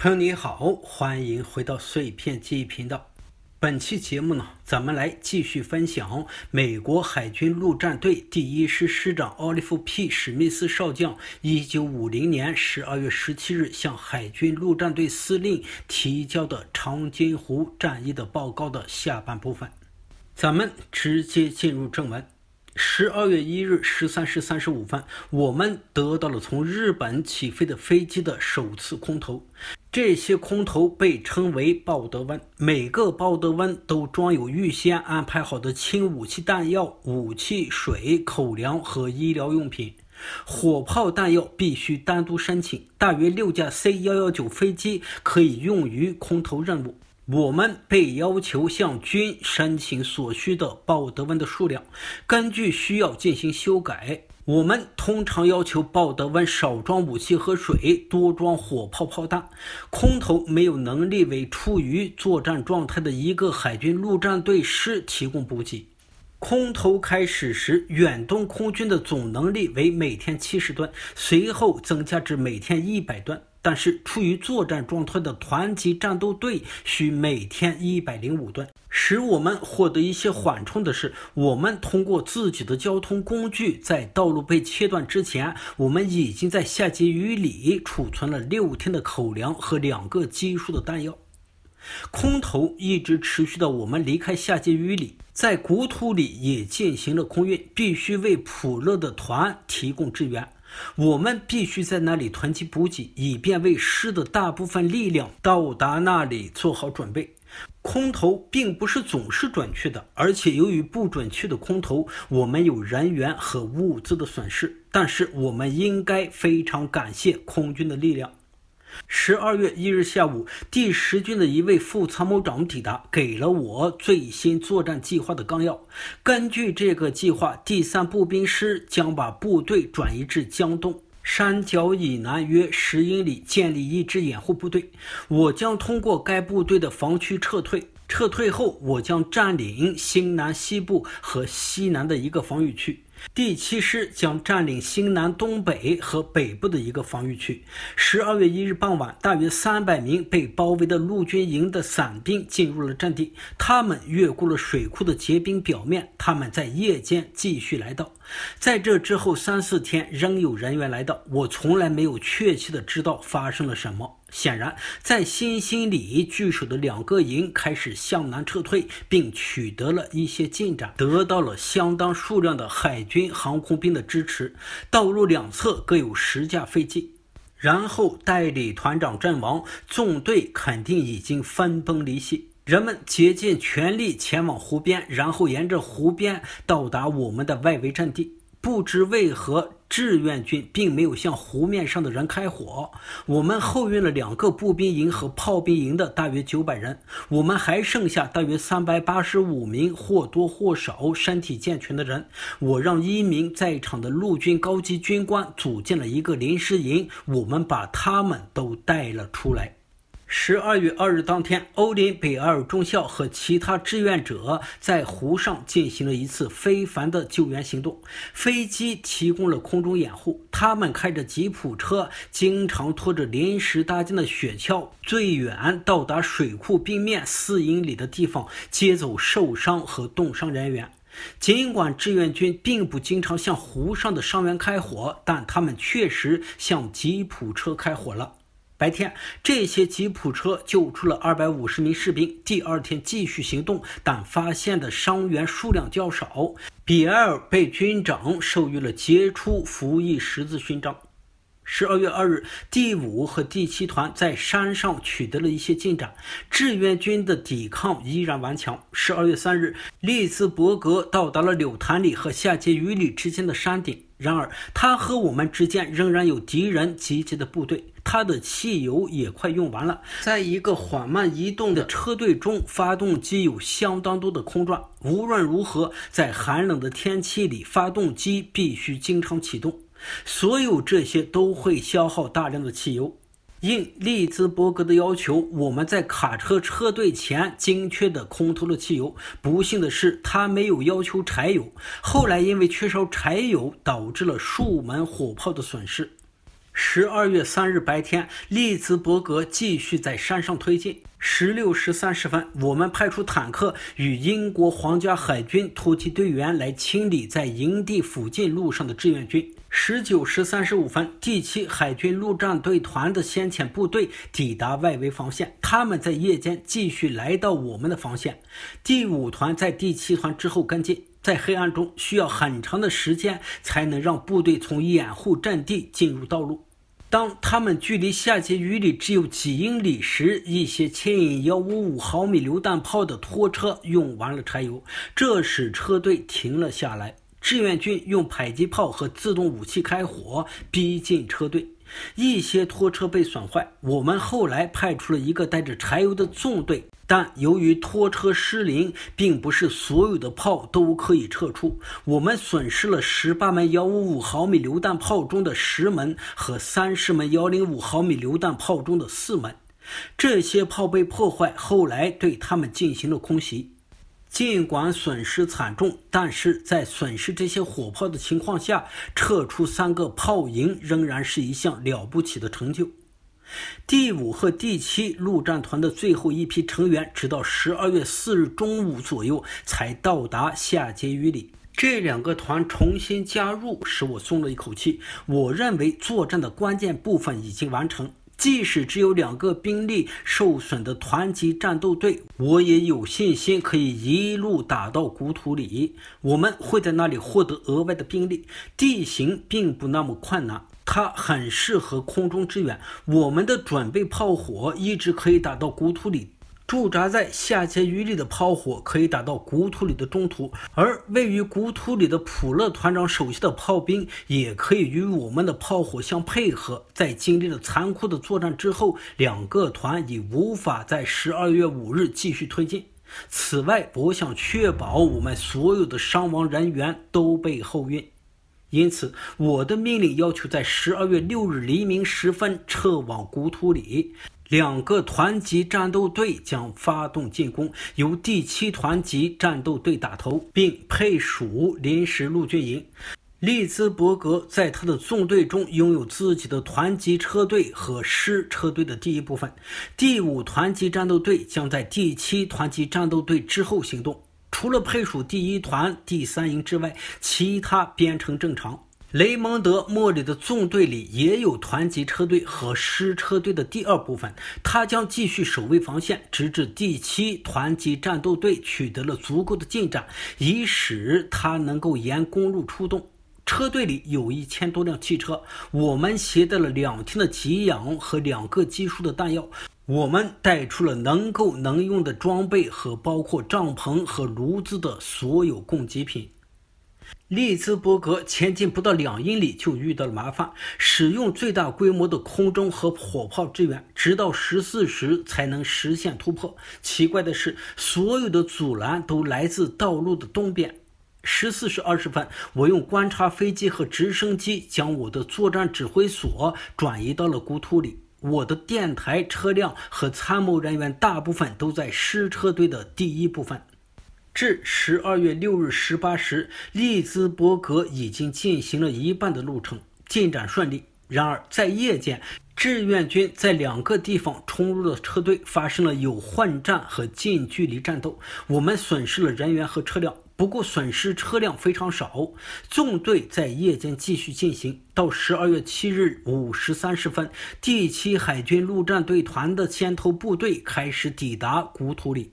朋友你好，欢迎回到碎片记忆频道。本期节目呢，咱们来继续分享美国海军陆战队第一师师长奥利弗 ·P· 史密斯少将1950年12月17日向海军陆战队司令提交的长津湖战役的报告的下半部分。咱们直接进入正文。十二月一日十三时三十五分，我们得到了从日本起飞的飞机的首次空投。这些空投被称为鲍德温，每个鲍德温都装有预先安排好的轻武器弹药、武器、水、口粮和医疗用品。火炮弹药必须单独申请，大约六架 C 幺幺九飞机可以用于空投任务。我们被要求向军申请所需的鲍德温的数量，根据需要进行修改。我们通常要求鲍德温少装武器和水，多装火炮炮弹。空投没有能力为处于作战状态的一个海军陆战队师提供补给。空投开始时，远东空军的总能力为每天七十吨，随后增加至每天一百吨。但是，处于作战状态的团级战斗队需每天一百零五吨。使我们获得一些缓冲的是，我们通过自己的交通工具，在道路被切断之前，我们已经在下碣隅里储存了六天的口粮和两个基数的弹药。空投一直持续到我们离开下碣隅里，在谷土里也进行了空运，必须为普勒的团提供支援。我们必须在那里囤积补给，以便为师的大部分力量到达那里做好准备。空投并不是总是准确的，而且由于不准确的空投，我们有人员和物资的损失。但是我们应该非常感谢空军的力量。十二月一日下午，第十军的一位副参谋长抵达，给了我最新作战计划的纲要。根据这个计划，第三步兵师将把部队转移至江东山脚以南约十英里，建立一支掩护部队。我将通过该部队的防区撤退。撤退后，我将占领新南西部和西南的一个防御区。第七师将占领新南东北和北部的一个防御区。十二月一日傍晚，大约三百名被包围的陆军营的伞兵进入了阵地。他们越过了水库的结冰表面。他们在夜间继续来到。在这之后三四天，仍有人员来到。我从来没有确切的知道发生了什么。显然，在新兴里据守的两个营开始向南撤退，并取得了一些进展，得到了相当数量的海军航空兵的支持。道路两侧各有十架飞机。然后代理团长阵亡，纵队肯定已经分崩离析。人们竭尽全力前往湖边，然后沿着湖边到达我们的外围阵地。不知为何，志愿军并没有向湖面上的人开火。我们后运了两个步兵营和炮兵营的大约九百人，我们还剩下大约三百八十五名或多或少身体健全的人。我让一名在场的陆军高级军官组建了一个临时营，我们把他们都带了出来。十二月二日当天，欧林北埃尔中校和其他志愿者在湖上进行了一次非凡的救援行动。飞机提供了空中掩护，他们开着吉普车，经常拖着临时搭建的雪橇，最远到达水库冰面四英里的地方，接走受伤和冻伤人员。尽管志愿军并不经常向湖上的伤员开火，但他们确实向吉普车开火了。白天，这些吉普车救出了二百五十名士兵。第二天继续行动，但发现的伤员数量较少。比埃尔被军长授予了杰出服役十字勋章。十二月二日，第五和第七团在山上取得了一些进展，志愿军的抵抗依然顽强。十二月三日，利兹伯格到达了柳潭里和下碣隅里之间的山顶，然而他和我们之间仍然有敌人集结的部队，他的汽油也快用完了。在一个缓慢移动的车队中，发动机有相当多的空转。无论如何，在寒冷的天气里，发动机必须经常启动。所有这些都会消耗大量的汽油。应利兹伯格的要求，我们在卡车车队前精确地空投了汽油。不幸的是，他没有要求柴油。后来因为缺少柴油，导致了数门火炮的损失。十二月三日白天，利兹伯格继续在山上推进。十六时三十分，我们派出坦克与英国皇家海军突击队员来清理在营地附近路上的志愿军。十九时三十五分，第七海军陆战队团的先遣部队抵达外围防线，他们在夜间继续来到我们的防线。第五团在第七团之后跟进。在黑暗中，需要很长的时间才能让部队从掩护阵地进入道路。当他们距离下碣隅里只有几英里时，一些牵引幺五五毫米榴弹炮的拖车用完了柴油，这使车队停了下来。志愿军用迫击炮和自动武器开火，逼近车队。一些拖车被损坏，我们后来派出了一个带着柴油的纵队，但由于拖车失灵，并不是所有的炮都可以撤出。我们损失了十八门幺五五毫米榴弹炮中的十门和三十门幺零五毫米榴弹炮中的四门，这些炮被破坏，后来对他们进行了空袭。尽管损失惨重，但是在损失这些火炮的情况下，撤出三个炮营仍然是一项了不起的成就。第五和第七陆战团的最后一批成员，直到十二月四日中午左右才到达下碣隅里。这两个团重新加入，使我松了一口气。我认为作战的关键部分已经完成。即使只有两个兵力受损的团级战斗队，我也有信心可以一路打到古土里。我们会在那里获得额外的兵力，地形并不那么困难，它很适合空中支援。我们的准备炮火一直可以打到古土里。驻扎在下碣隅里的炮火可以打到古土里的中途，而位于古土里的普勒团长手下的炮兵也可以与我们的炮火相配合。在经历了残酷的作战之后，两个团已无法在十二月五日继续推进。此外，我想确保我们所有的伤亡人员都被后运，因此我的命令要求在十二月六日黎明时分撤往古土里。两个团级战斗队将发动进攻，由第七团级战斗队打头，并配属临时陆军营。利兹伯格在他的纵队中拥有自己的团级车队和师车队的第一部分。第五团级战斗队将在第七团级战斗队之后行动。除了配属第一团第三营之外，其他编成正常。雷蒙德·莫里的纵队里也有团级车队和师车队的第二部分，他将继续守卫防线，直至第七团级战斗队取得了足够的进展，以使他能够沿公路出动。车队里有一千多辆汽车，我们携带了两天的给养和两个基数的弹药，我们带出了能够能用的装备和包括帐篷和炉子的所有供给品。利兹伯格前进不到两英里就遇到了麻烦，使用最大规模的空中和火炮支援，直到十四时才能实现突破。奇怪的是，所有的阻拦都来自道路的东边。十四时二十分，我用观察飞机和直升机将我的作战指挥所转移到了古土里。我的电台车辆和参谋人员大部分都在师车队的第一部分。至十二月六日十八时，利兹伯格已经进行了一半的路程，进展顺利。然而，在夜间，志愿军在两个地方冲入了车队，发生了有混战和近距离战斗。我们损失了人员和车辆，不过损失车辆非常少。纵队在夜间继续进行，到十二月七日五时三十分，第七海军陆战队团的先头部队开始抵达古土里。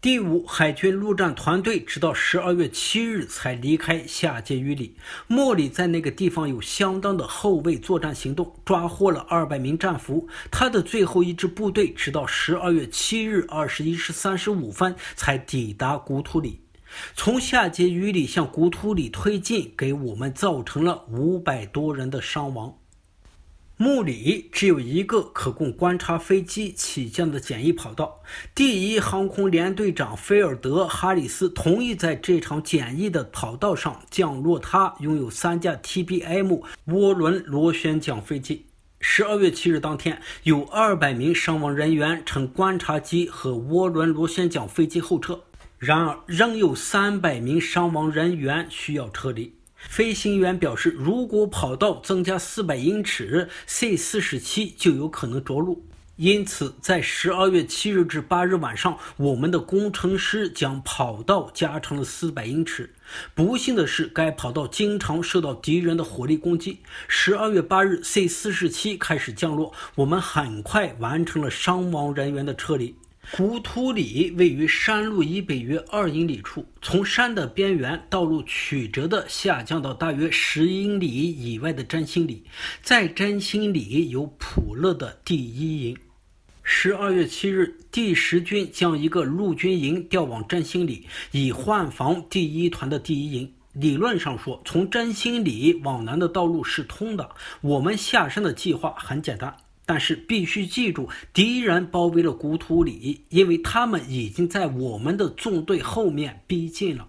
第五海军陆战团队直到十二月七日才离开下碣隅里。莫里在那个地方有相当的后卫作战行动，抓获了二百名战俘。他的最后一支部队直到十二月七日二十一时三十五分才抵达古土里。从下碣隅里向古土里推进，给我们造成了五百多人的伤亡。墓里只有一个可供观察飞机起降的简易跑道。第一航空联队长菲尔德·哈里斯同意在这场简易的跑道上降落他拥有三架 TBM 涡轮螺旋桨飞机。十二月七日当天，有二百名伤亡人员乘观察机和涡轮螺旋桨飞机后撤，然而仍有三百名伤亡人员需要撤离。飞行员表示，如果跑道增加四百英尺，C 四十七就有可能着陆。因此，在十二月七日至八日晚上，我们的工程师将跑道加长了四百英尺。不幸的是，该跑道经常受到敌人的火力攻击。十二月八日，C 四十七开始降落，我们很快完成了伤亡人员的撤离。胡图里位于山路以北约二英里处，从山的边缘，道路曲折地下降到大约十英里以外的占星里，在占星里有普勒的第一营。十二月七日，第十军将一个陆军营调往占星里，以换防第一团的第一营。理论上说，从占星里往南的道路是通的。我们下山的计划很简单，但是必须记住，敌人包围了古土里，因为他们已经在我们的纵队后面逼近了。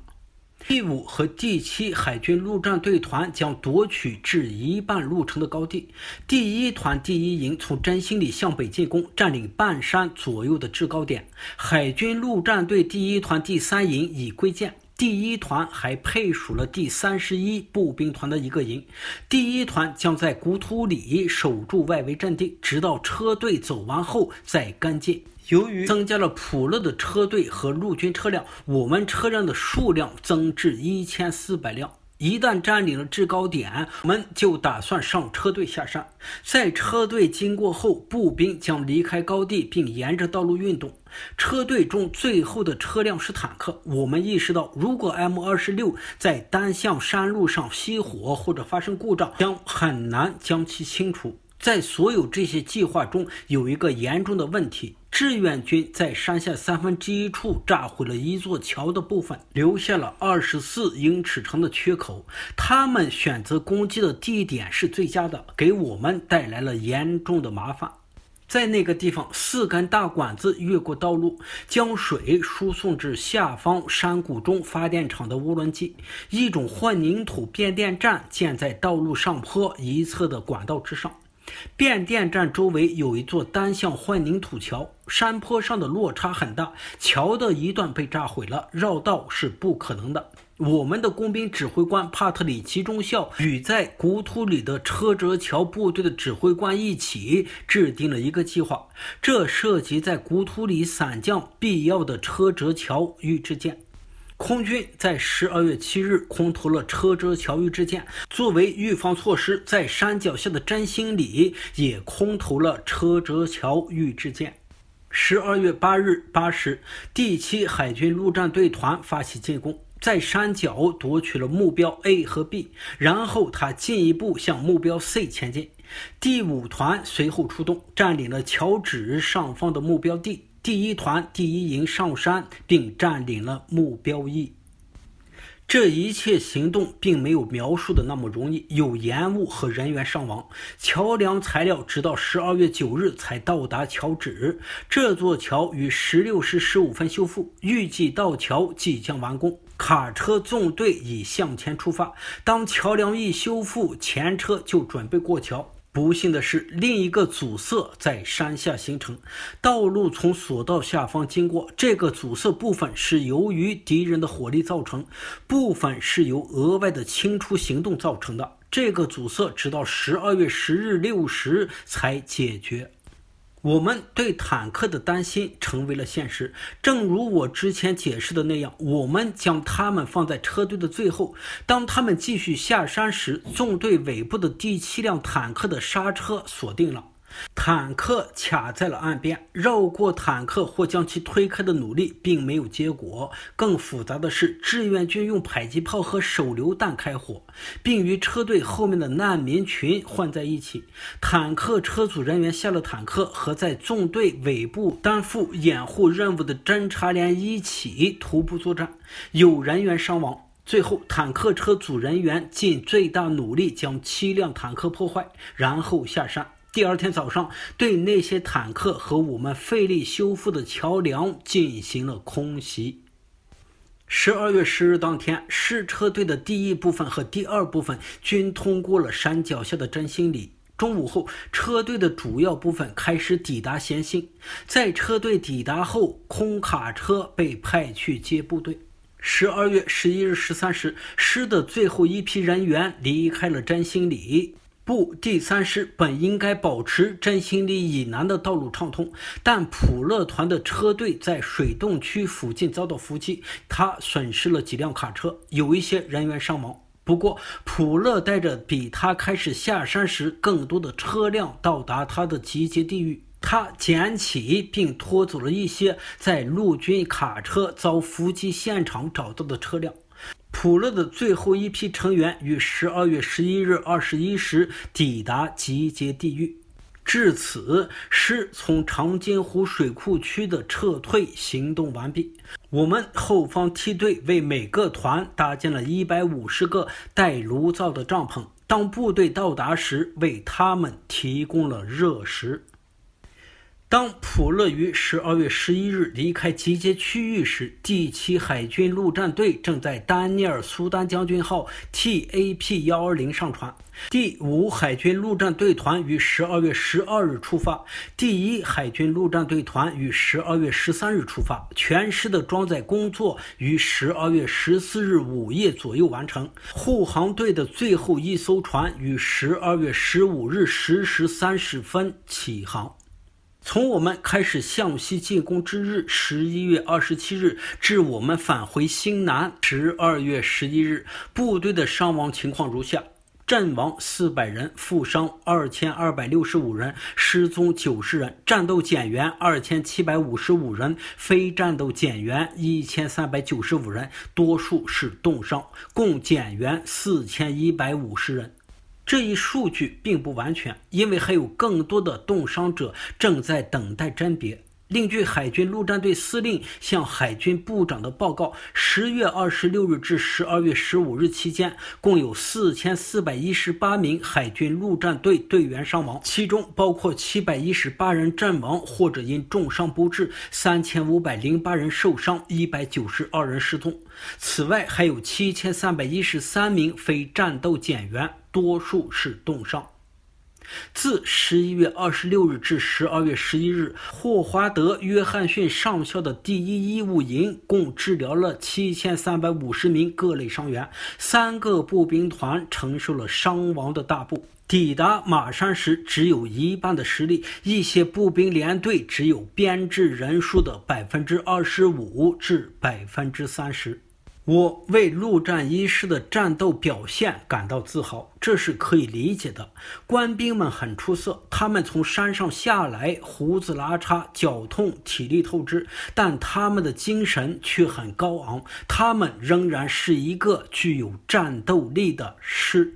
第五和第七海军陆战队团将夺取至一半路程的高地。第一团第一营从真心里向北进攻，占领半山左右的制高点。海军陆战队第一团第三营已归建。第一团还配属了第三十一步兵团的一个营。第一团将在古土里守住外围阵地，直到车队走完后再跟进。由于增加了普勒的车队和陆军车辆，我们车辆的数量增至一千四百辆。一旦占领了制高点，我们就打算上车队下山。在车队经过后，步兵将离开高地，并沿着道路运动。车队中最后的车辆是坦克。我们意识到，如果 M 二十六在单向山路上熄火或者发生故障，将很难将其清除。在所有这些计划中，有一个严重的问题：志愿军在山下三分之一处炸毁了一座桥的部分，留下了二十四英尺长的缺口。他们选择攻击的地点是最佳的，给我们带来了严重的麻烦。在那个地方，四根大管子越过道路，将水输送至下方山谷中发电厂的涡轮机。一种混凝土变电站建在道路上坡一侧的管道之上。变电站周围有一座单向混凝土桥，山坡上的落差很大，桥的一段被炸毁了，绕道是不可能的。我们的工兵指挥官帕特里奇中校与在古土里的车辙桥部队的指挥官一起制定了一个计划，这涉及在古土里散降必要的车辙桥预制件。空军在十二月七日空投了车辙桥与支箭，作为预防措施，在山脚下的占星里也空投了车辙桥与支箭。十二月八日八时，第七海军陆战队团发起进攻，在山脚夺取了目标 A 和 B，然后他进一步向目标 C 前进。第五团随后出动，占领了桥址上方的目标 D。第一团第一营上山，并占领了目标一。这一切行动并没有描述的那么容易，有延误和人员伤亡。桥梁材料直到十二月九日才到达桥址。这座桥于十六时十五分修复，预计到桥即将完工。卡车纵队已向前出发。当桥梁一修复，前车就准备过桥。不幸的是，另一个阻塞在山下形成，道路从索道下方经过。这个阻塞部分是由于敌人的火力造成，部分是由额外的清除行动造成的。这个阻塞直到十二月十日六时才解决。我们对坦克的担心成为了现实。正如我之前解释的那样，我们将他们放在车队的最后。当他们继续下山时，纵队尾部的第七辆坦克的刹车锁定了。坦克卡在了岸边，绕过坦克或将其推开的努力并没有结果。更复杂的是，志愿军用迫击炮和手榴弹开火，并与车队后面的难民群混在一起。坦克车组人员下了坦克，和在纵队尾部担负掩护任务的侦察连一起徒步作战，有人员伤亡。最后，坦克车组人员尽最大努力将七辆坦克破坏，然后下山。第二天早上，对那些坦克和我们费力修复的桥梁进行了空袭。十二月十日当天，试车队的第一部分和第二部分均通过了山脚下的真心里。中午后，车队的主要部分开始抵达咸兴。在车队抵达后，空卡车被派去接部队。十二月十一日十三时，师的最后一批人员离开了真心里。部第三师本应该保持真心里以南的道路畅通，但普乐团的车队在水洞区附近遭到伏击，他损失了几辆卡车，有一些人员伤亡。不过，普勒带着比他开始下山时更多的车辆到达他的集结地域。他捡起并拖走了一些在陆军卡车遭伏击现场找到的车辆。普勒的最后一批成员于十二月十一日二十一时抵达集结地域。至此，师从长津湖水库区的撤退行动完毕。我们后方梯队为每个团搭建了一百五十个带炉灶的帐篷，当部队到达时，为他们提供了热食。当普勒于十二月十一日离开集结区域时，第七海军陆战队正在丹尼尔·苏丹将军号 TAP 幺二零上船。第五海军陆战队团于十二月十二日出发，第一海军陆战队团于十二月十三日出发。全师的装载工作于十二月十四日午夜左右完成。护航队的最后一艘船于十二月十五日十时三十分起航。从我们开始向西进攻之日，十一月二十七日，至我们返回新南，十二月十一日，部队的伤亡情况如下：阵亡四百人，负伤二千二百六十五人，失踪九十人，战斗减员二千七百五十五人，非战斗减员一千三百九十五人，多数是冻伤，共减员四千一百五十人。这一数据并不完全，因为还有更多的冻伤者正在等待甄别。另据海军陆战队司令向海军部长的报告，十月二十六日至十二月十五日期间，共有四千四百一十八名海军陆战队队员伤亡，其中包括七百一十八人阵亡或者因重伤不治，三千五百零八人受伤，一百九十二人失踪。此外，还有七千三百一十三名非战斗减员，多数是冻伤。自十一月二十六日至十二月十一日，霍华德·约翰逊上校的第一医务营共治疗了七千三百五十名各类伤员，三个步兵团承受了伤亡的大部。抵达马山时，只有一半的实力，一些步兵连队只有编制人数的百分之二十五至百分之三十。我为陆战一师的战斗表现感到自豪，这是可以理解的。官兵们很出色，他们从山上下来，胡子拉碴，脚痛，体力透支，但他们的精神却很高昂。他们仍然是一个具有战斗力的师。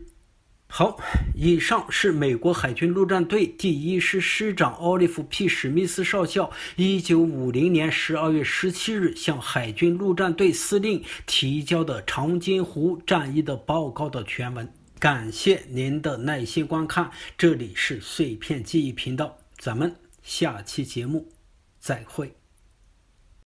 好，以上是美国海军陆战队第一师师长奥利弗 ·P· 史密斯少校1950年12月17日向海军陆战队司令提交的长津湖战役的报告的全文。感谢您的耐心观看，这里是碎片记忆频道，咱们下期节目再会。